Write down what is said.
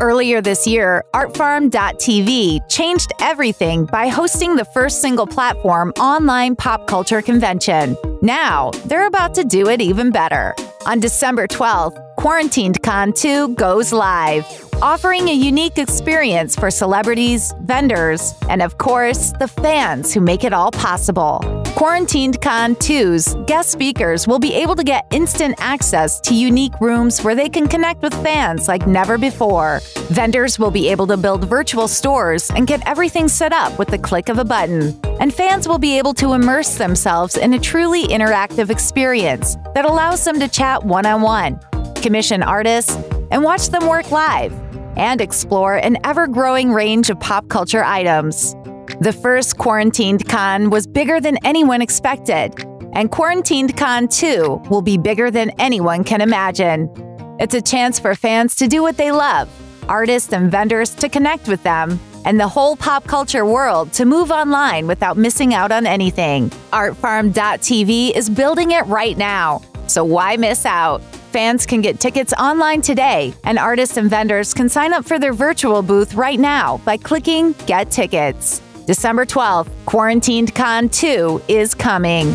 Earlier this year, ArtFarm.tv changed everything by hosting the first single platform online pop culture convention. Now, they're about to do it even better. On December 12th, Quarantined Con 2 goes live offering a unique experience for celebrities, vendors, and of course, the fans who make it all possible. Quarantined Con 2's guest speakers will be able to get instant access to unique rooms where they can connect with fans like never before. Vendors will be able to build virtual stores and get everything set up with the click of a button. And fans will be able to immerse themselves in a truly interactive experience that allows them to chat one on one, commission artists, and watch them work live and explore an ever growing range of pop culture items. The first Quarantined Con was bigger than anyone expected, and Quarantined Con 2 will be bigger than anyone can imagine. It's a chance for fans to do what they love, artists and vendors to connect with them, and the whole pop culture world to move online without missing out on anything. ArtFarm.tv is building it right now, so why miss out? Fans can get tickets online today, and artists and vendors can sign up for their virtual booth right now by clicking Get Tickets. December 12th, Quarantined Con 2 is coming.